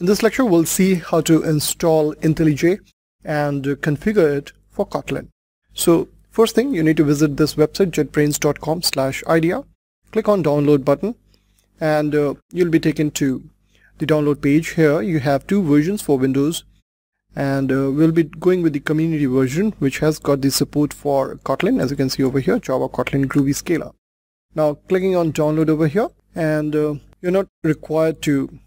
In this lecture, we'll see how to install IntelliJ and configure it for Kotlin. So first thing, you need to visit this website, jetbrains.com slash idea. Click on download button and uh, you'll be taken to the download page. Here you have two versions for Windows and uh, we'll be going with the community version which has got the support for Kotlin as you can see over here, Java, Kotlin, Groovy, Scala. Now clicking on download over here and uh, you're not required to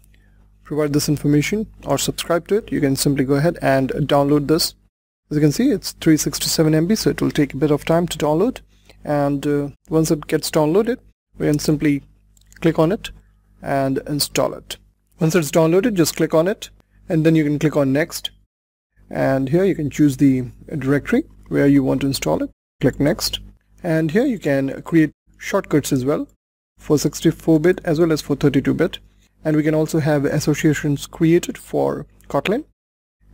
provide this information or subscribe to it you can simply go ahead and download this. As you can see it's 367 MB so it will take a bit of time to download. And uh, once it gets downloaded we can simply click on it and install it. Once it's downloaded just click on it and then you can click on next. And here you can choose the directory where you want to install it. Click next. And here you can create shortcuts as well for 64-bit as well as for 32-bit and we can also have associations created for Kotlin.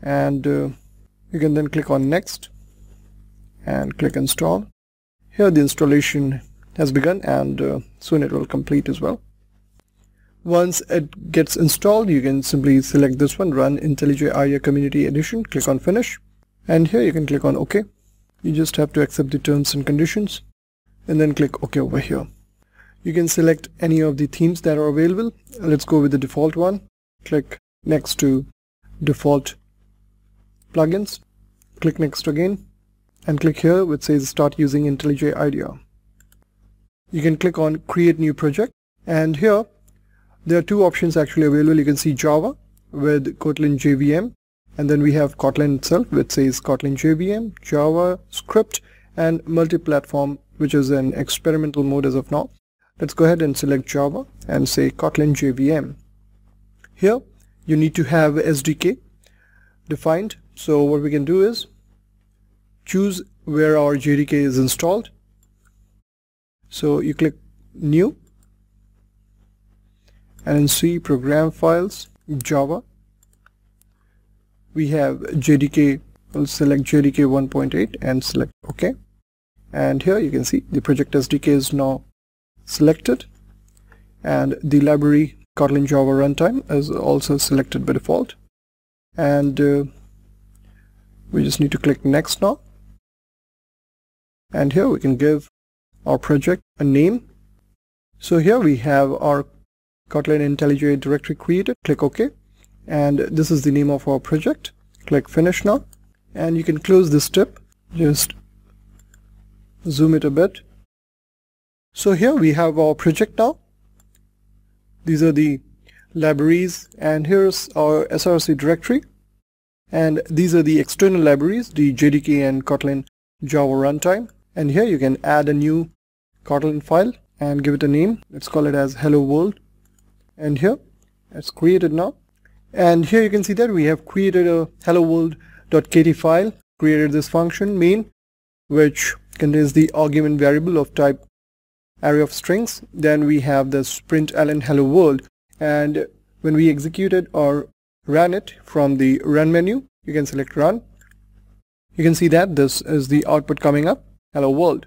And uh, you can then click on next and click install. Here the installation has begun and uh, soon it will complete as well. Once it gets installed you can simply select this one run IntelliJ IDEA Community Edition click on finish. And here you can click on OK. You just have to accept the terms and conditions and then click OK over here you can select any of the themes that are available. Let's go with the default one. Click next to default plugins. Click next again and click here which says start using IntelliJ IDEA. You can click on create new project and here there are two options actually available. You can see Java with Kotlin JVM and then we have Kotlin itself which says Kotlin JVM, Java, script and multi-platform which is an experimental mode as of now. Let's go ahead and select Java and say Kotlin JVM. Here you need to have SDK defined. So what we can do is choose where our JDK is installed. So you click new and C program files Java we have JDK we'll select JDK 1.8 and select OK and here you can see the project SDK is now selected. And the library Kotlin Java runtime is also selected by default. And uh, we just need to click next now. And here we can give our project a name. So here we have our Kotlin IntelliJ directory created. Click OK. And this is the name of our project. Click finish now. And you can close this step. Just zoom it a bit so here we have our project now. These are the libraries and here's our SRC directory. And these are the external libraries, the JDK and Kotlin Java runtime. And here you can add a new Kotlin file and give it a name. Let's call it as hello world. And here it's created now. And here you can see that we have created a hello world.kt file, created this function main, which contains the argument variable of type array of strings then we have this println hello world. And when we execute it or ran it from the run menu you can select run. You can see that this is the output coming up hello world.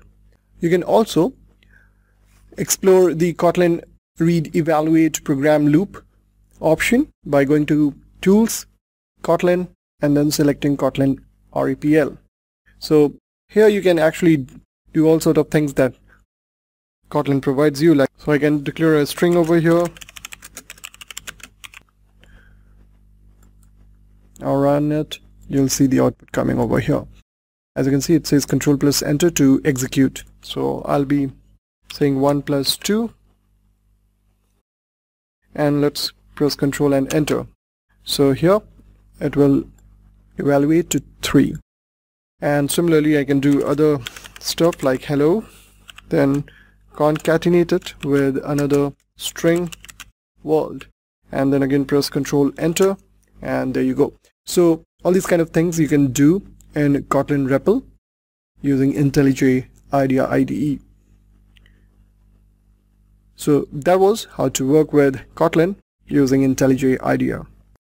You can also explore the Kotlin read evaluate program loop option by going to tools Kotlin and then selecting Kotlin REPL so here you can actually do all sort of things that Kotlin provides you like so I can declare a string over here. I'll run it. You'll see the output coming over here. As you can see it says control plus enter to execute. So I'll be saying 1 plus 2 and let's press control and enter. So here it will evaluate to 3 and similarly I can do other stuff like hello then concatenate it with another string world and then again press control enter and there you go. So all these kind of things you can do in Kotlin REPL using IntelliJ IDEA IDE so that was how to work with Kotlin using IntelliJ IDEA